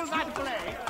all that play.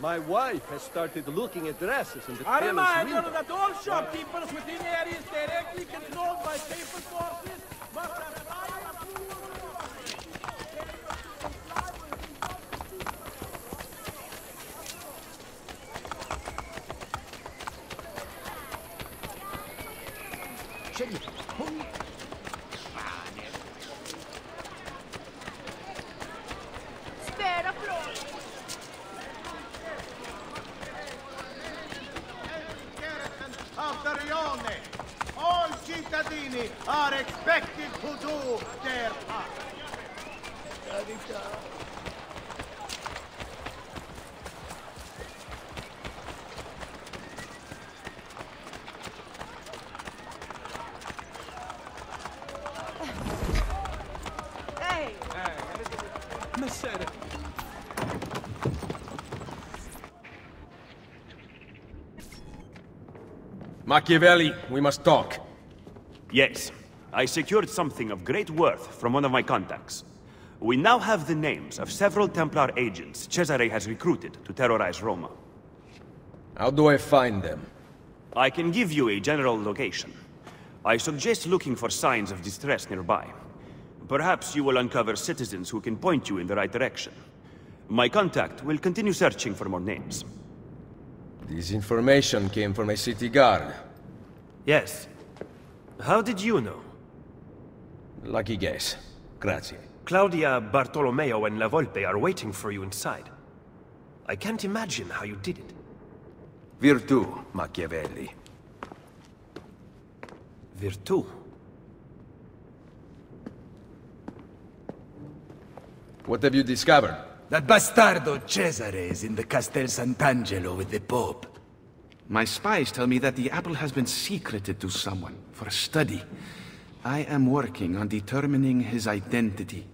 My wife has started looking at dresses in the A palace reminder window. that all shopkeepers within areas directly controlled by paper forces must have prior approval. Spera Flor! of the Rione. All cittadini are expected to do their part. Ehi! Messere! Machiavelli, we must talk. Yes, I secured something of great worth from one of my contacts. We now have the names of several Templar agents Cesare has recruited to terrorize Roma. How do I find them? I can give you a general location. I suggest looking for signs of distress nearby. Perhaps you will uncover citizens who can point you in the right direction. My contact will continue searching for more names. This information came from a city guard. Yes. How did you know? Lucky guess. Grazie. Claudia, Bartolomeo, and La Volpe are waiting for you inside. I can't imagine how you did it. Virtù, Machiavelli. Virtù. What have you discovered? That bastardo Cesare is in the Castel Sant'Angelo with the Pope. My spies tell me that the apple has been secreted to someone for a study. I am working on determining his identity.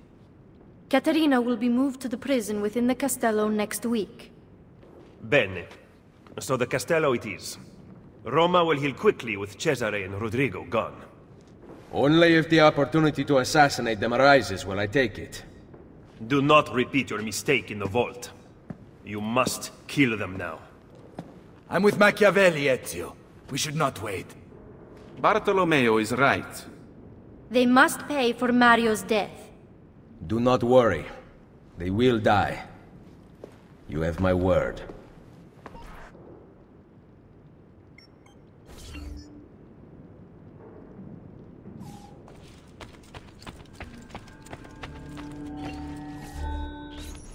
Caterina will be moved to the prison within the Castello next week. Bene. So the Castello it is. Roma will heal quickly with Cesare and Rodrigo gone. Only if the opportunity to assassinate them arises will I take it. Do not repeat your mistake in the vault. You must kill them now. I'm with Machiavelli, Ezio. We should not wait. Bartolomeo is right. They must pay for Mario's death. Do not worry. They will die. You have my word.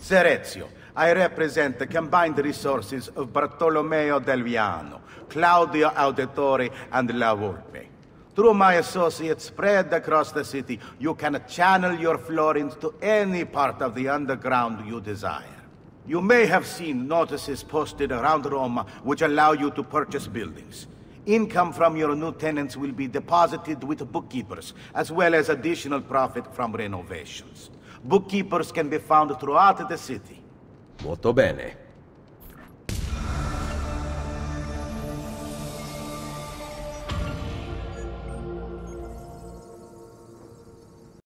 Ser Ezio, I represent the combined resources of Bartolomeo Del Viano, Claudia Auditore, and La Volpe. Through my associates spread across the city, you can channel your florins to any part of the underground you desire. You may have seen notices posted around Roma which allow you to purchase buildings. Income from your new tenants will be deposited with bookkeepers, as well as additional profit from renovations. Bookkeepers can be found throughout the city. Molto bene.